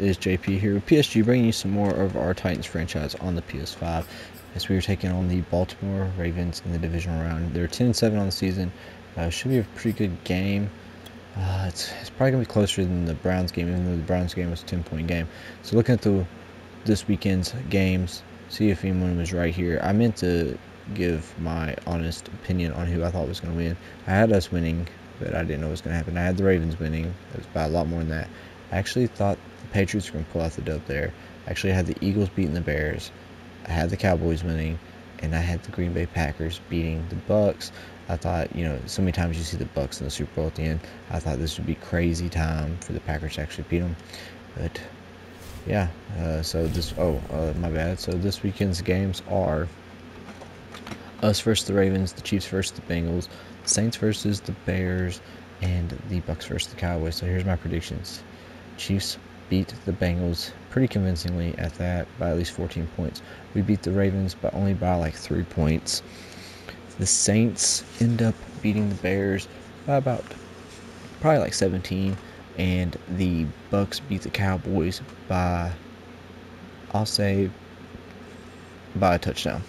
is JP here with PSG, bringing you some more of our Titans franchise on the PS5. As we are taking on the Baltimore Ravens in the divisional round, they're 10 7 on the season. Uh, should be a pretty good game. Uh, it's, it's probably gonna be closer than the Browns game, even though the Browns game was a 10 point game. So looking at the this weekend's games, see if anyone was right here. I meant to give my honest opinion on who I thought was going to win. I had us winning, but I didn't know what was going to happen. I had the Ravens winning. It was by a lot more than that. I actually thought the Patriots were going to pull out the dub there. I actually had the Eagles beating the Bears. I had the Cowboys winning, and I had the Green Bay Packers beating the Bucks. I thought, you know, so many times you see the Bucks in the Super Bowl at the end. I thought this would be crazy time for the Packers to actually beat them, but yeah, uh, so this, oh, uh, my bad. So this weekend's games are us versus the Ravens, the Chiefs versus the Bengals, Saints versus the Bears, and the Bucks versus the Cowboys. So here's my predictions. Chiefs beat the Bengals pretty convincingly at that by at least 14 points. We beat the Ravens, but only by like three points. The Saints end up beating the Bears by about probably like 17 and the Bucks beat the Cowboys by I'll say by a touchdown.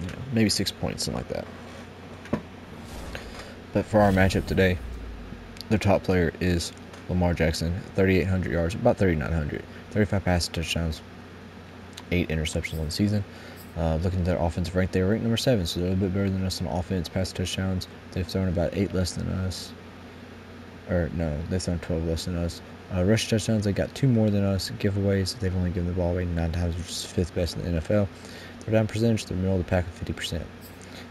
You know, maybe six points, something like that. But for our matchup today, the top player is Lamar Jackson, 3,800 yards, about 3,900, 35 pass touchdowns, eight interceptions on the season. Uh, looking at their offensive rank, they are ranked number seven, so they're a little bit better than us on offense. Pass touchdowns, they've thrown about eight less than us or no, they've thrown 12 less than us. Uh, rush touchdowns, they got two more than us. Giveaways, they've only given the ball away nine times, which is fifth best in the NFL. Their down percentage, they're middle of the pack at 50%.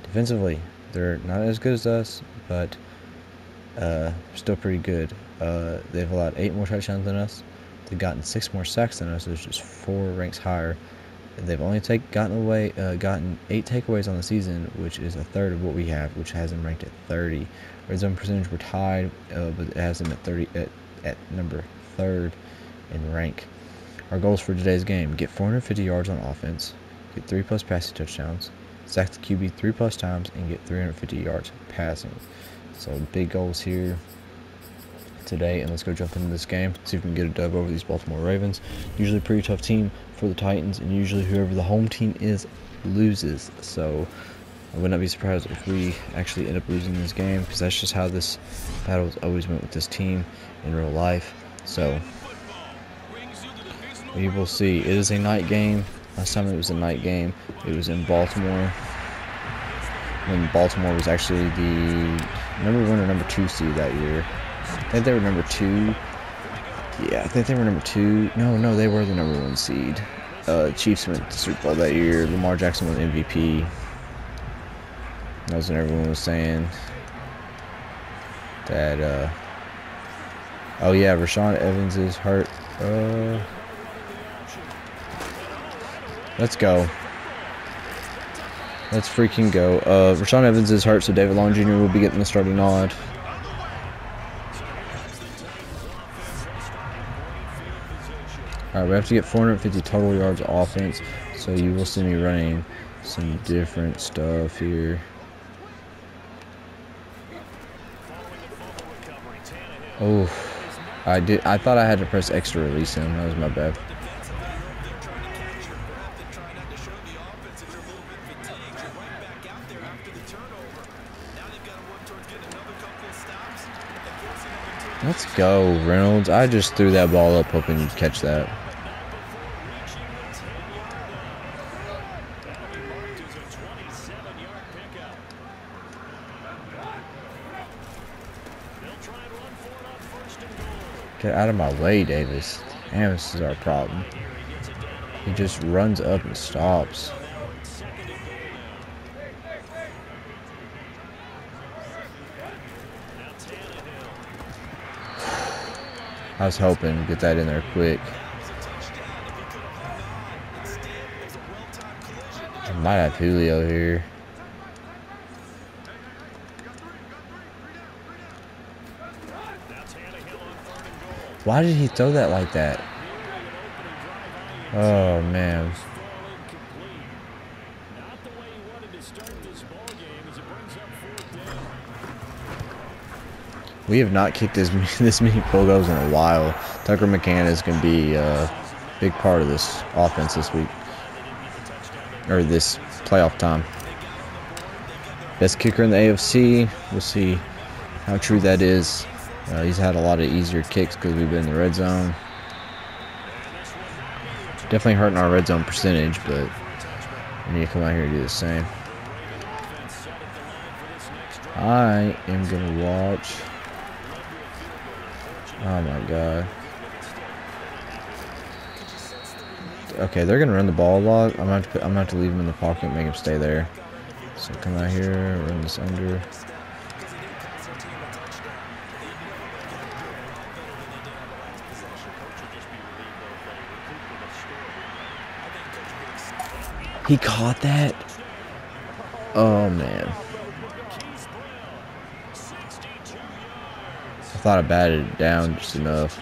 Defensively, they're not as good as us, but uh, still pretty good. Uh, they've allowed eight more touchdowns than us. They've gotten six more sacks than us, which is four ranks higher. They've only take gotten away, uh, gotten eight takeaways on the season, which is a third of what we have, which has them ranked at 30. Red zone percentage we're tied, uh, but it has them at 30 at, at number third in rank. Our goals for today's game: get 450 yards on offense, get three plus passing touchdowns, sack the QB three plus times, and get 350 yards passing. So big goals here today, and let's go jump into this game. See if we can get a dub over these Baltimore Ravens. Usually pretty tough team for the Titans, and usually whoever the home team is loses. So I would not be surprised if we actually end up losing this game because that's just how this battles always went with this team in real life. So we will see. It is a night game. Last time it was a night game, it was in Baltimore when Baltimore was actually the number one or number two seed that year. I think they were number two. Yeah, I think they were number two. No, no, they were the number one seed. Uh, Chiefs went to Super Bowl that year. Lamar Jackson was MVP. That was when everyone was saying that. Uh, oh yeah, Rashaan Evans is hurt. Uh, let's go. Let's freaking go. Uh, Rashaan Evans is hurt, so David Long Jr. will be getting the starting nod. Alright, we have to get 450 total yards offense, so you will see me running some different stuff here. Oh, I did. I thought I had to press extra release him. That was my bad. Let's go, Reynolds. I just threw that ball up hoping you'd catch that. Get out of my way, Davis. Damn, this is our problem. He just runs up and stops. I was hoping to get that in there quick. I might have Julio here. Why did he throw that like that? Oh, man. We have not kicked this this many field goals in a while. Tucker McCann is going to be a big part of this offense this week or this playoff time. Best kicker in the AFC. We'll see how true that is. Uh, he's had a lot of easier kicks because we've been in the red zone. Definitely hurting our red zone percentage, but we need to come out here and do the same. I am going to watch. Oh my god. Okay, they're gonna run the ball a lot. I'm gonna to put, I'm gonna have to leave him in the pocket, make him stay there. So come out here, run this under. He caught that? Oh man. Thought I batted it down just enough.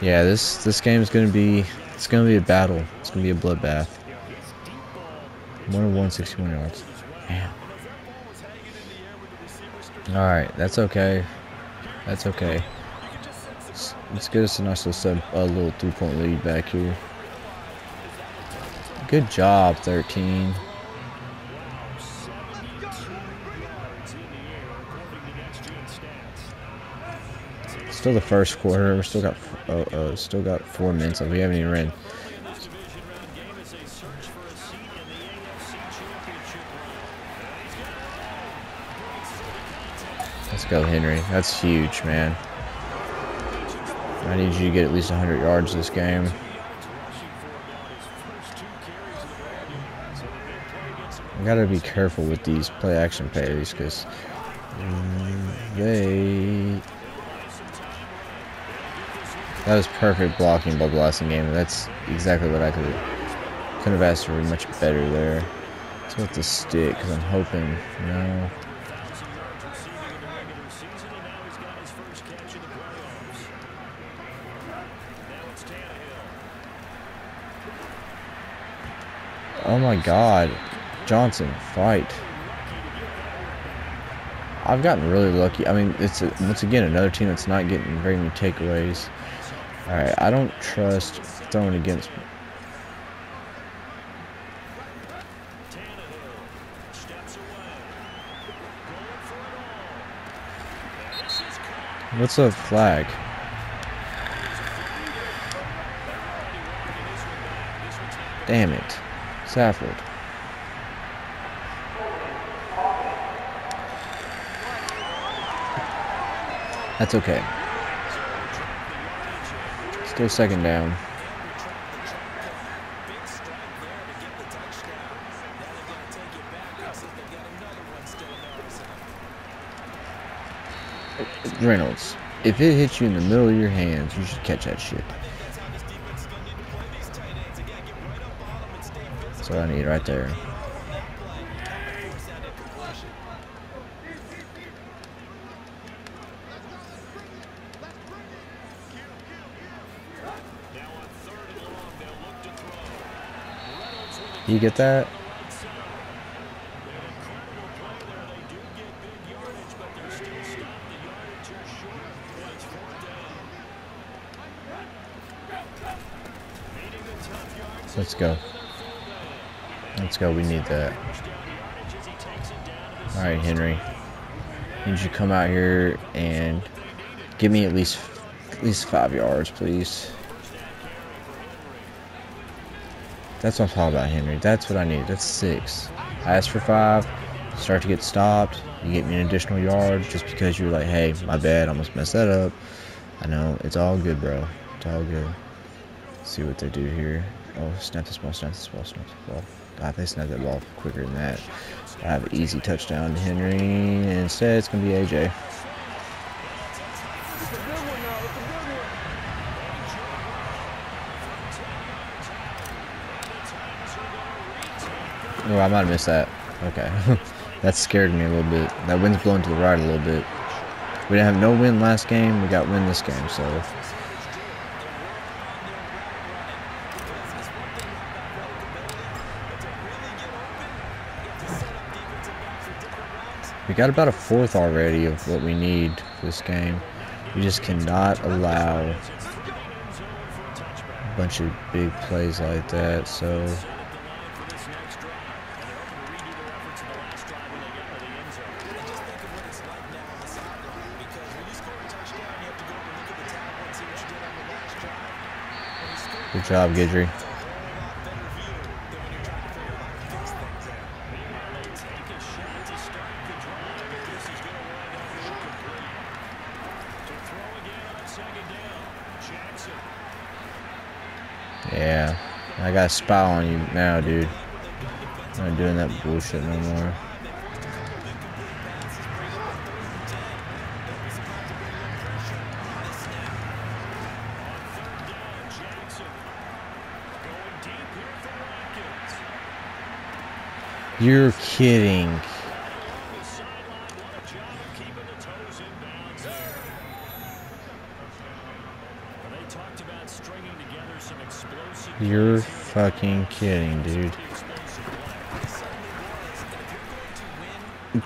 Yeah, this this game is gonna be it's gonna be a battle. It's gonna be a bloodbath. One of one sixty one yards. Man. Alright, that's okay. That's okay. Let's, let's get us a nice little a little three point lead back here. Good job, 13. Still the first quarter. We still got uh, uh, still got four minutes. We haven't even ran. Let's go, Henry. That's huge, man. I need you to get at least 100 yards this game. I gotta be careful with these play action plays because. Mm, yay. That was perfect blocking by blasting game. That's exactly what I could have, could have asked for much better there. Go with the stick because I'm hoping, no. Oh my god. Johnson, fight. I've gotten really lucky. I mean, it's a, once again another team that's not getting very many takeaways. Alright, I don't trust throwing against me. What's a flag? Damn it. Safford. That's okay. Still second down. Reynolds, if it hits you in the middle of your hands, you should catch that shit. That's what I need right there. You get that? Let's go. Let's go. We need that. All right, Henry. You to come out here and give me at least at least five yards, please. That's what I'm talking about, Henry. That's what I need. That's six. I asked for five. Start to get stopped. You get me an additional yard just because you're like, hey, my bad. I almost messed that up. I know. It's all good, bro. It's all good. Let's see what they do here. Oh, snap this ball, snap this ball, snap this ball. God, they snap that ball quicker than that. I have an easy touchdown to Henry. Instead, it's going to be AJ. Oh, I might have missed that. Okay. that scared me a little bit. That wind's blowing to the right a little bit. We didn't have no wind last game. We got wind this game, so... We got about a fourth already of what we need for this game. We just cannot allow a bunch of big plays like that. So job, Guidry. Yeah, I got a spy on you now, dude. I'm not doing that bullshit no more. You're kidding. You're fucking kidding, dude.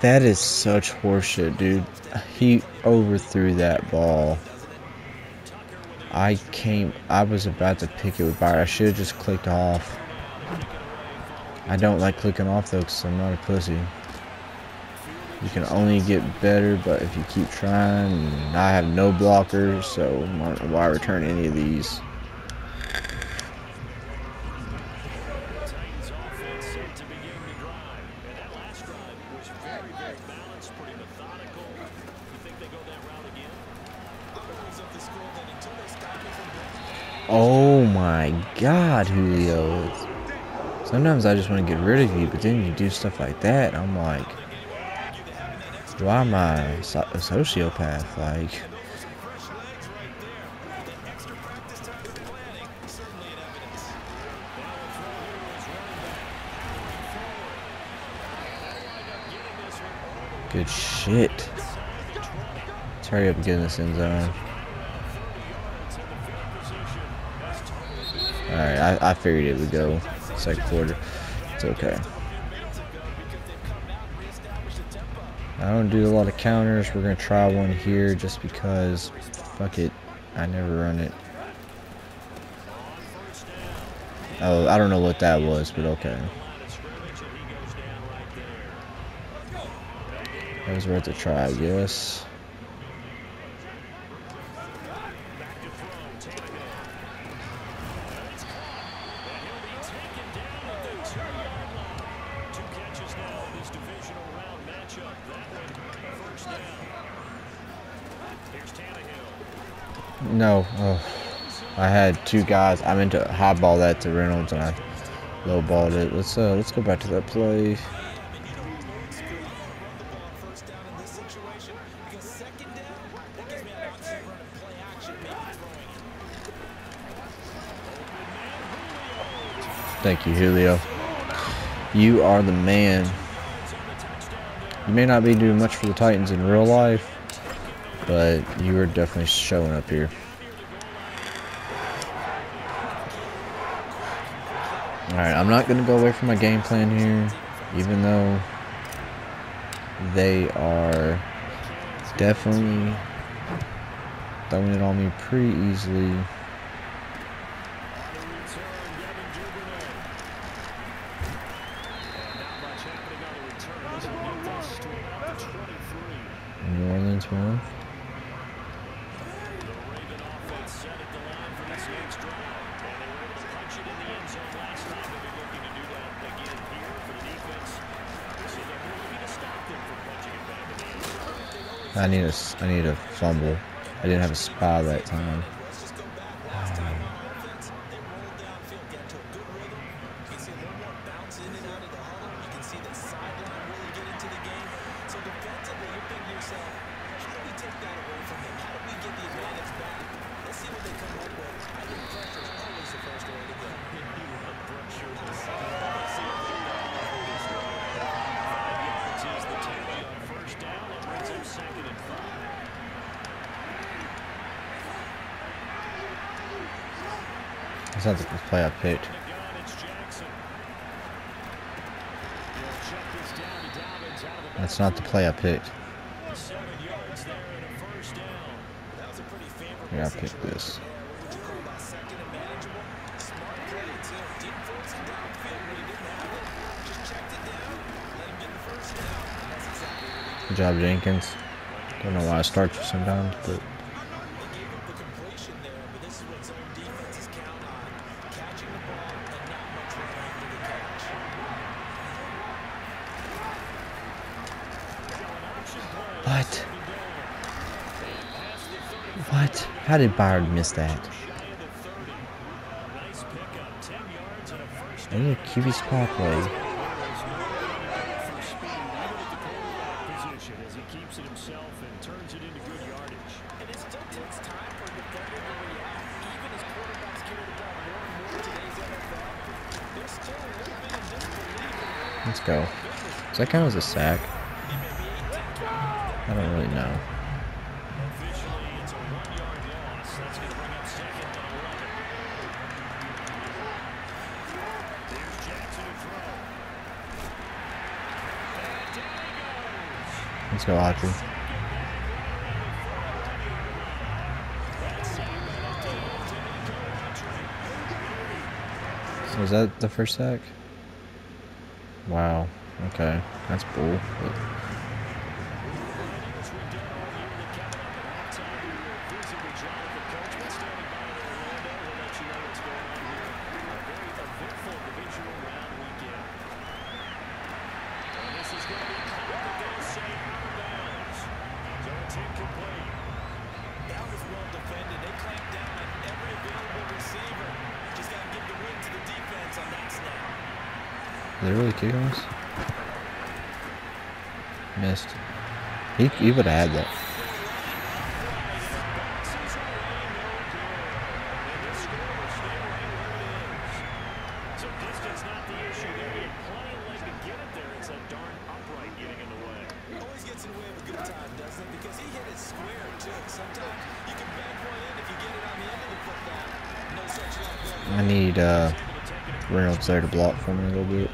That is such horseshit, dude. He overthrew that ball. I came, I was about to pick it with Byron. I should have just clicked off. I don't like clicking off though because I'm not a pussy. You can only get better, but if you keep trying, I have no blockers, so why return any of these? Oh my god, Julio. Sometimes I just want to get rid of you, but then you do stuff like that, I'm like, why am I a sociopath? Like, good shit. Let's hurry up and get in this end zone. Alright, I, I figured it would go second quarter. It's okay. I don't do a lot of counters. We're going to try one here just because, fuck it, I never run it. Oh, I don't know what that was, but okay. That was worth a try, I guess. No. Oh. I had two guys. I meant to highball that to Reynolds and I lowballed it. Let's uh let's go back to that play. Thank you, Julio. You are the man. You may not be doing much for the Titans in real life, but you are definitely showing up here. Alright, I'm not going to go away from my game plan here, even though they are definitely throwing it on me pretty easily. New Orleans, man. I need a, I need a fumble. I didn't have a spy that time. It's not the play I picked. That's not the play I picked. Yeah, I picked this. Good job, Jenkins. Don't know why I start you sometimes, but How did Byard miss that? I need a QB spot play. Let's go. Does that count as a sack? I don't really know. Was that the first sack? Wow. Okay. That's bull. Missed. He, he would have had that. I need uh, Reynolds there to block for me a little bit.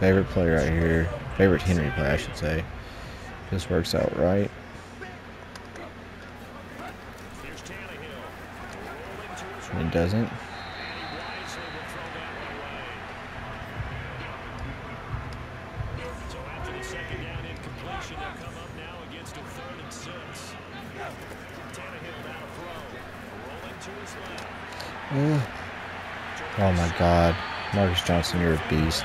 Favorite play right here. Favorite Henry play, I should say. This works out right. It doesn't. Oh my god. Marcus Johnson, you're a beast.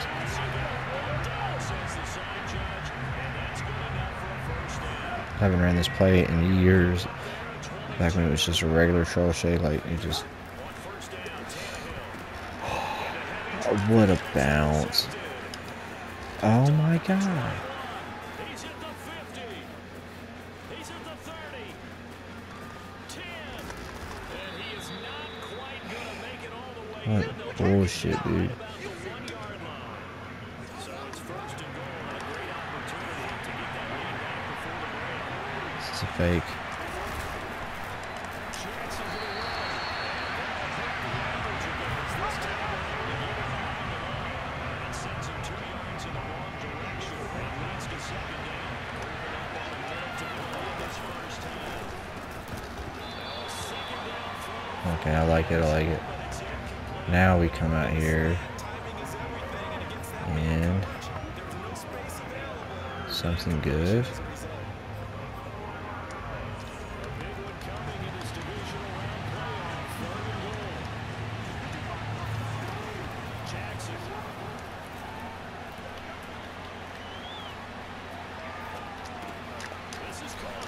I haven't ran this play in years. Back when it was just a regular troll like it just. what a bounce! Oh my god! What bullshit, dude. This is a fake. Okay, I like it, I like it. Now we come out here and something good.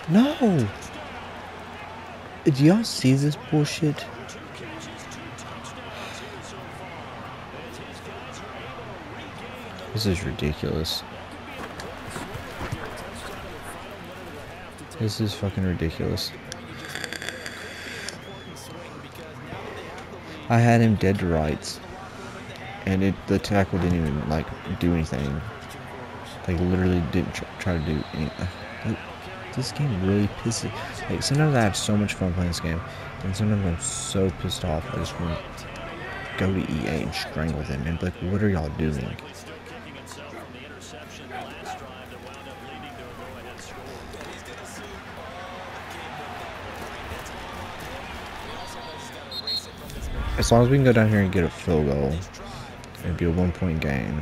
No! Do y'all see this bullshit? This is ridiculous. This is fucking ridiculous. I had him dead to rights. And it, the tackle didn't even, like, do anything. Like, literally didn't tr try to do anything this game really pisses. Like sometimes I have so much fun playing this game, and sometimes I'm so pissed off I just want to go to EA and strangle them and be like, what are y'all doing? As long as we can go down here and get a field goal, it'd be a one-point game.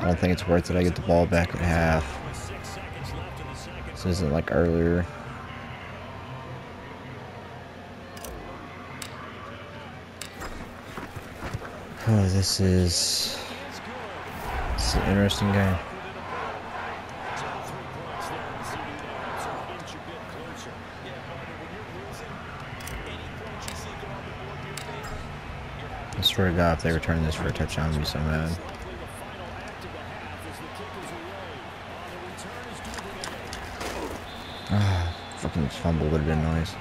I don't think it's worth it. I get the ball back at half. This isn't like earlier. Oh, this is... It's an interesting game. I swear to God, if they return this for a touchdown, I'd be so mad. fumble would have been nice.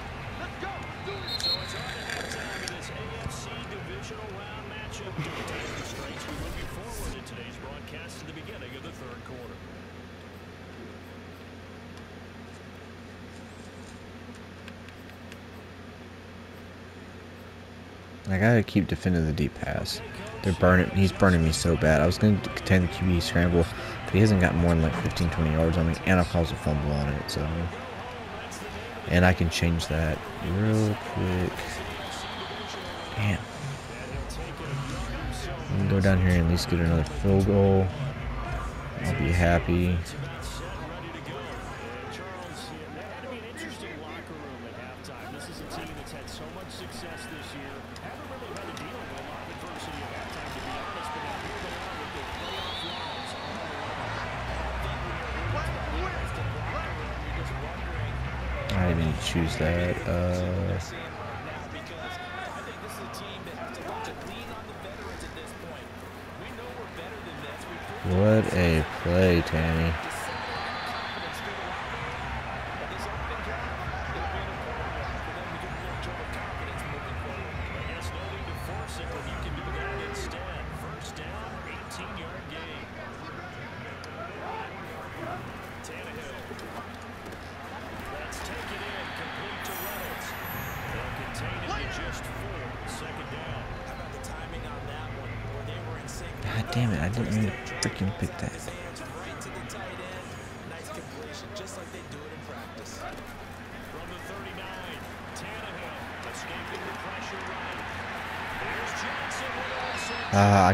I gotta keep defending the deep pass. They're burning. He's burning me so bad. I was gonna contain the QB scramble, but he hasn't got more than like 15, 20 yards on me, and I caused a fumble on it. So. And I can change that real quick. Damn. go down here and at least get another field goal. I'll be happy. that.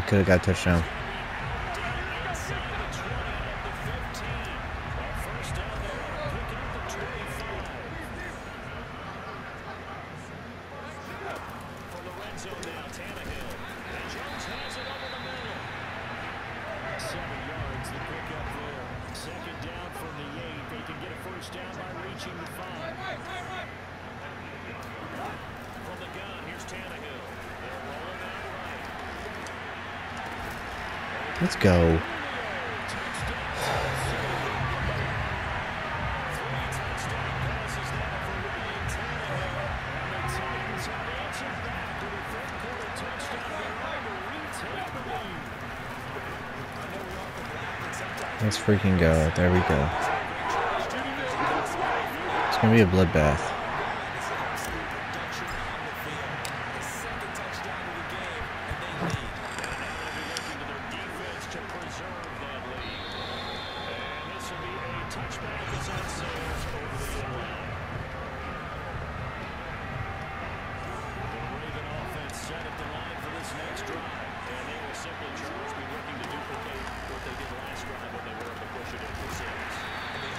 could have got a touchdown. Freaking go. There we go. It's gonna be a bloodbath.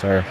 do.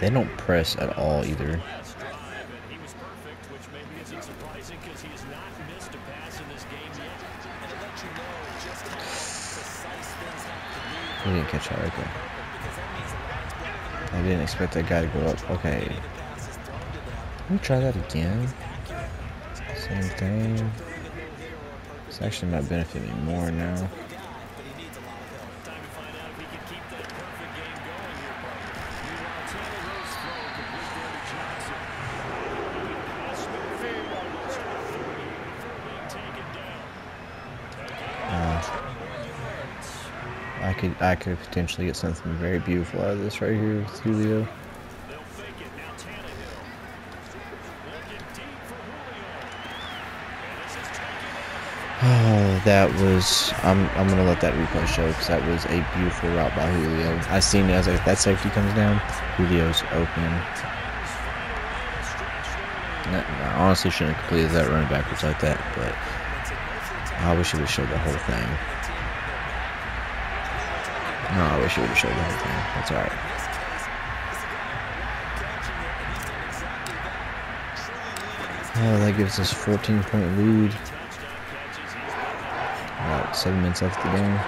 They don't press at all either. Last drive, and he was perfect, which maybe isn't surprising because he has not missed a pass in this game yet. And it lets you know just how precise things have to be He didn't catch that right there. I didn't expect that guy to go up. Okay. Let me try that again. Same thing. This actually might benefit me more now. Guy, but he needs a lot of help. Time to find out if he can keep that perfect game going here, partner. Meanwhile, Tannehill's throw complete there to Johnson. Pass midfield, almost to the 30 before being taken down. Uh, I could potentially get something very beautiful out of this right here with Julio. Oh, that was. I'm I'm gonna let that replay show because that was a beautiful route by Julio. I seen it. I was like, that safety comes down, Julio's open. I honestly shouldn't have completed that running backwards like that, but I wish it would show the whole thing. No, I wish it would have showed the whole thing. That's alright. Oh, that gives us 14 point lead. About seven minutes left of the game.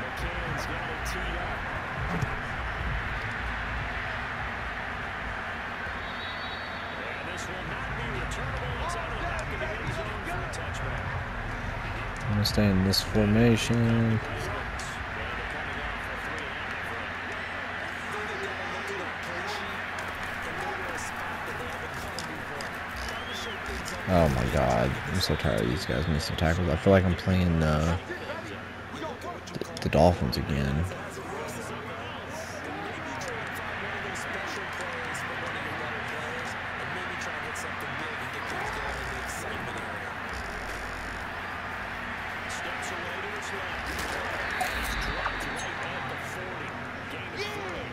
McCann's got it teed up. And this will not be returnable. It's out of the back of the end zone for a touchback. I'm gonna stay in this formation. Oh my god, I'm so tired of these guys missing tackles. I feel like I'm playing uh, the, the Dolphins again. Steps away to his left. Dropped right at the 40. Gain of three.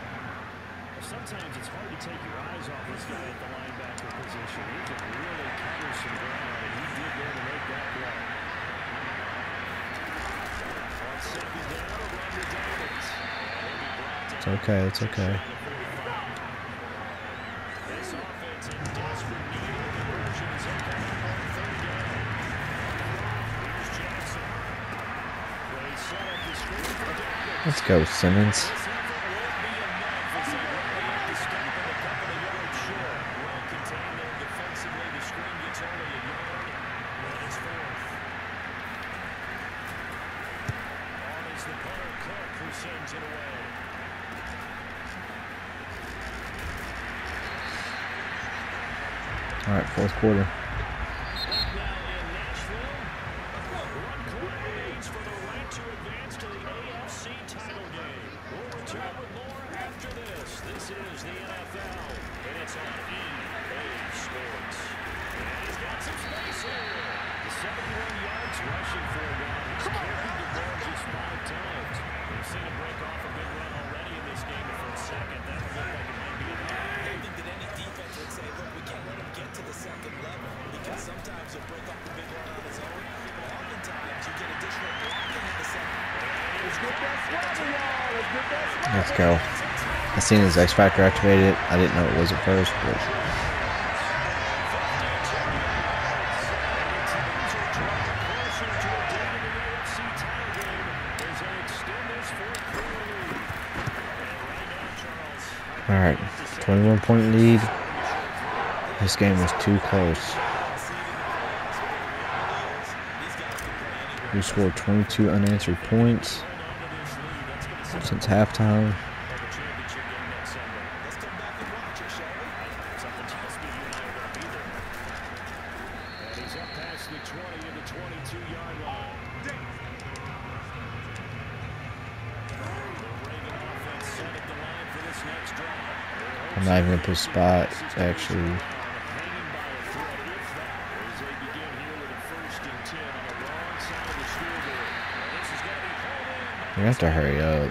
Sometimes it's hard to take your eyes off this guy at the linebacker position. He can really cover some ground, and he did there to make that play. On second down, Roger Dobbins. And he'll be brought It's down okay, it's okay. This offense in desperate need of conversion is okay on third down. Here's Jackson. They set up the screen for Dobbins. Let's go, Simmons. This effort won't be enough as they rally up to stop it a couple of yards short. Well contained there defensively. The screen gets only a yard, and it's fourth. On is the punter, Koch, who sends it away. All right, fourth quarter. Let's go. I seen his X Factor activated. I didn't know it was at first, but All right, 21 point lead. This game was too close. We scored 22 unanswered points since halftime. Even gonna spot actually. We have to hurry up.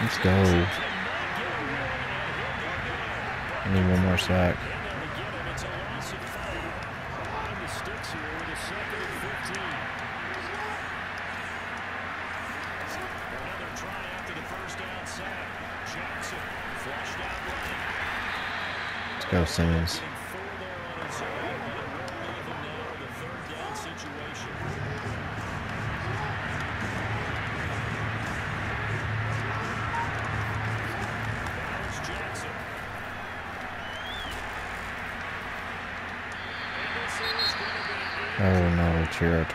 Let's go. I need one more sack. Simmons. Oh no, Chiro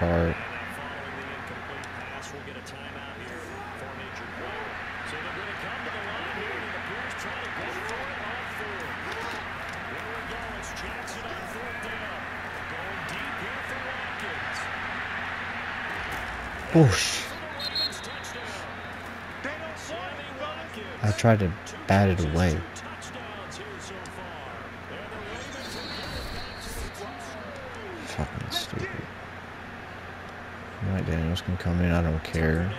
Whoosh. I tried to bat it away. Fucking stupid. Mike Daniels can come in, I don't care.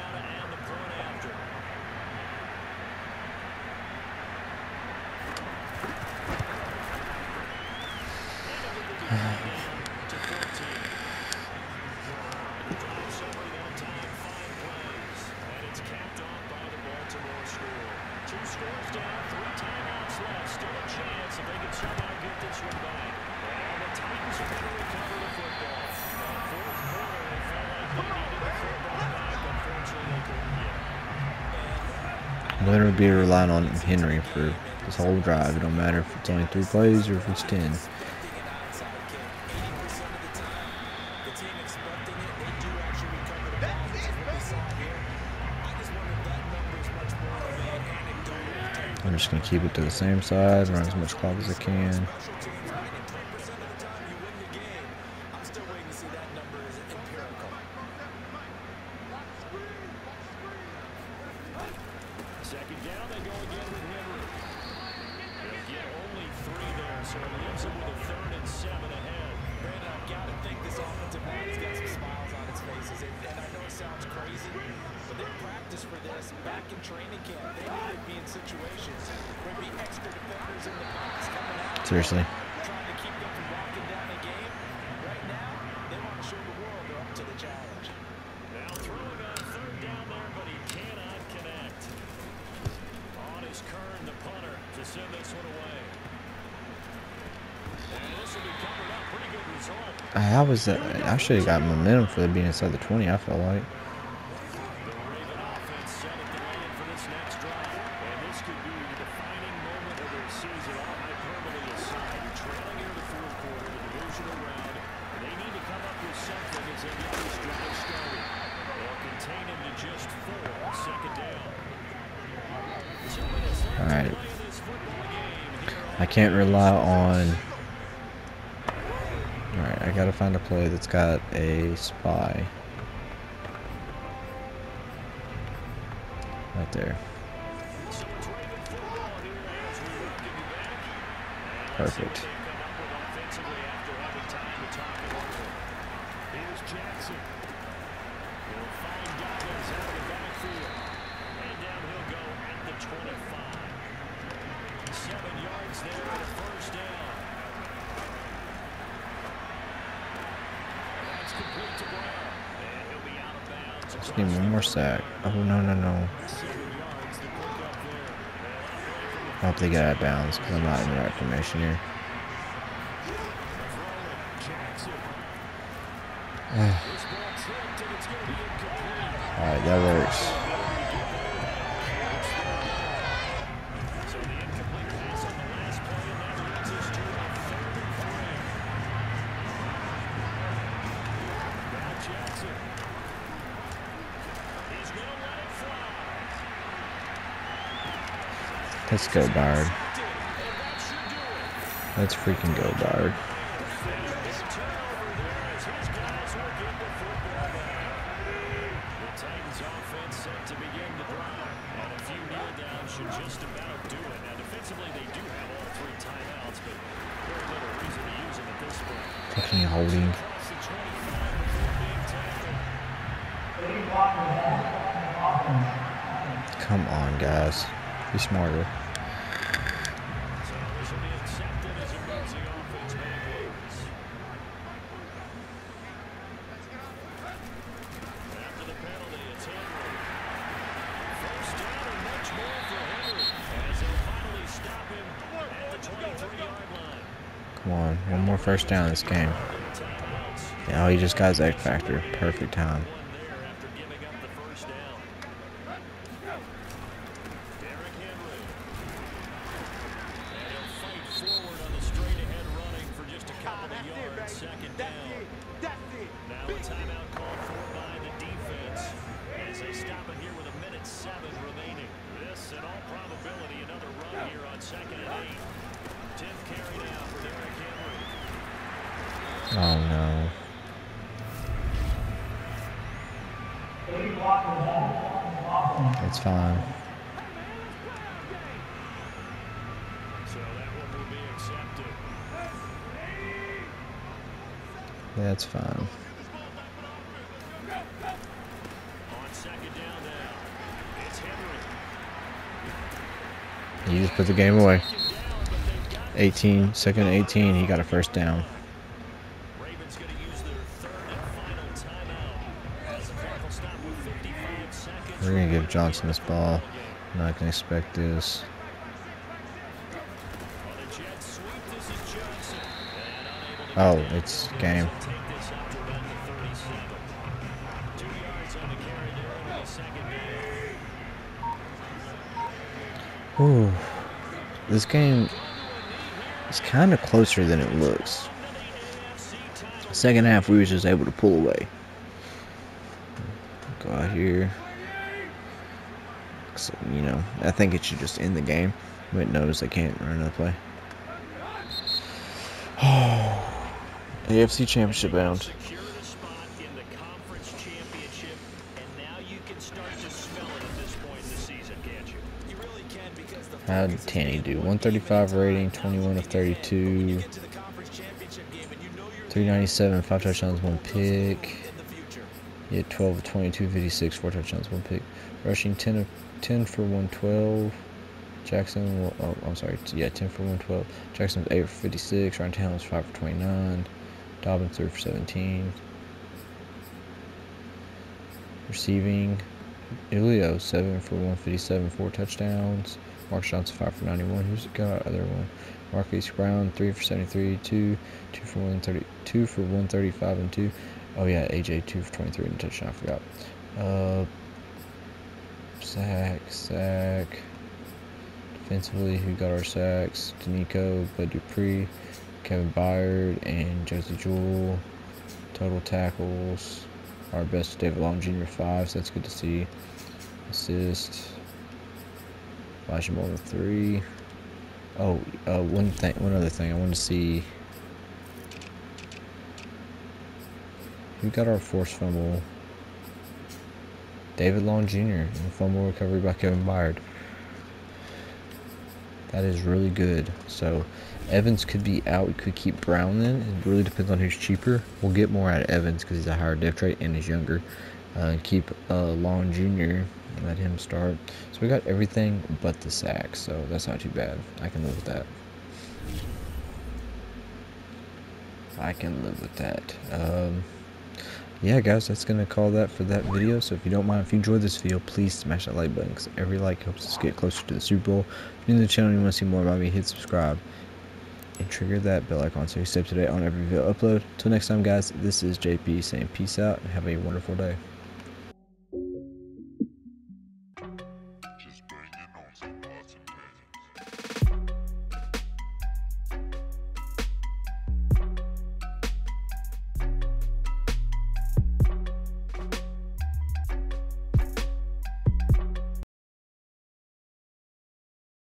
I'm gonna be relying on Henry for this whole drive. It don't matter if it's only three plays or if it's ten. I'm just gonna keep it to the same side, run as much clock as I can. Second down, they go again with Henry. They'll get only three there, so it leaves them with a third and seven ahead. Brandon, I've got to think this offensive line has got some smiles on its faces. And, and I know it sounds crazy, but they practiced for this back in training camp. They knew they'd be in situations. There'd be extra defenders in the box coming out. Seriously. Trying to keep them from locking down a game. Right now, they want to show the world they're up to the challenge. Now throwing on third down there, but he cannot connect. On is Kern, the punter, to send this one away. And this will be covered up. Pretty good result. How was that? I should have got momentum for the being inside the 20, I felt like. The Raven offense set at the lane for this next drive. And this could be the defining moment of their season. All hyperbole aside, you're trailing into the fourth quarter, the divisional round. They need to come up with something as they get this drive started. They'll contain him to just four on second down. Two minutes left All to right. play in this football game here on I can't rely on. I gotta find a play that's got a spy. Right there. So it's Raven football here as we welcome you back. And let's see what Perfect. they come up with offensively after having time to talk it over. Here's Jackson. He'll find Dobbins out of the backfield. And down he'll go at the 25. Seven yards there and a first down. That's complete to Brown. And he'll be out of bounds. Just need one more sack. Oh, no, no, no. I hope they get out of bounds because I'm not in the right formation here. Alright, that works. So the incomplete pass on the last play, and that leads us to a third and three. Now Jackson. He's gonna let it fly. Let's go, Byard. Let's freaking go, Byard. Big turnover there as his guys will get the football back. The Titans offense set to begin the drive, and a few kneel downs should just about do it. Now defensively, they do have all three timeouts, but very little reason to use them at this point. Fucking holding. Across the 25 before being tackled. Come on, guys. Be smarter. So this will be accepted as emergency offense back loose. After the penalty, it's Henry. First down and much more for Henry as they'll finally stop him at the 23-yard line. Come on. One more first down this game. Oh, he just got his X Factor. Perfect time. Second and eight. Tenth for Henry. Oh no. It's fine. That's fine. He just put the game away. Taken down, but they've got 18, second 18, he got a first down. We're going to give Johnson this ball. Not going to expect this. Oh, it's game. Ravens will Take this out to about the 37. Two yards on the carry there into the second down. Ooh. This game is kind of closer than it looks. Second half, we was just able to pull away. Go out here. You know, I think it should just end the game. But notice I can't run another play. AFC Championship bound. How did Tanny do? 135 rating, 21 of 32, get to the conference championship game and you know you're 397, 5 touchdowns, 1 pick. had 12 of 22, 56, 4 touchdowns, 1 pick. Rushing 10 of 10 for 112. Jackson, wa- oh, I'm sorry, yeah, 10 for 112. Jackson was 8 for 56. Ryan Tannehill was 5 for 29. Dobbins 3 for 17. Receiving, Julio 7 for 157, 4 touchdowns. Mark Johnson 5 for 91. Who's guy? Other one. Marquise Brown 3 for 73, 2, 2 for 130, 2 for 135 and 2. Oh yeah, AJ 2 for 23 and a touchdown. I forgot. Uh, sack, sack. Defensively, who got our sacks? Denico, Bud Dupree, Kevin Byard, and Josey Jewell. Total tackles. Our best David Long Jr. five, so that's good to see. Assist. Elijah Moore three. Oh, uh, one thing, one other thing, I want to see. Who got our forced fumble? David Long Jr. and fumble recovery by Kevin Byard. That is really good. So Evans could be out. We could keep Brown then. It really depends on who's cheaper. We'll get more out of Evans because he's a higher depth rate and he's younger. Uh, keep uh, Long Jr. Let him start. So we got everything but the sack. So that's not too bad. I can live with that. I can live with that. Um, yeah, guys, that's going to call that for that video. So if you don't mind, if you enjoyed this video, please smash that like button because every like helps us get closer to the Super Bowl. If you're new to the channel and you want to see more about me, hit subscribe and trigger that bell icon so you stay up to date on every video upload. Till next time, guys, this is JayP saying peace out and have a wonderful day.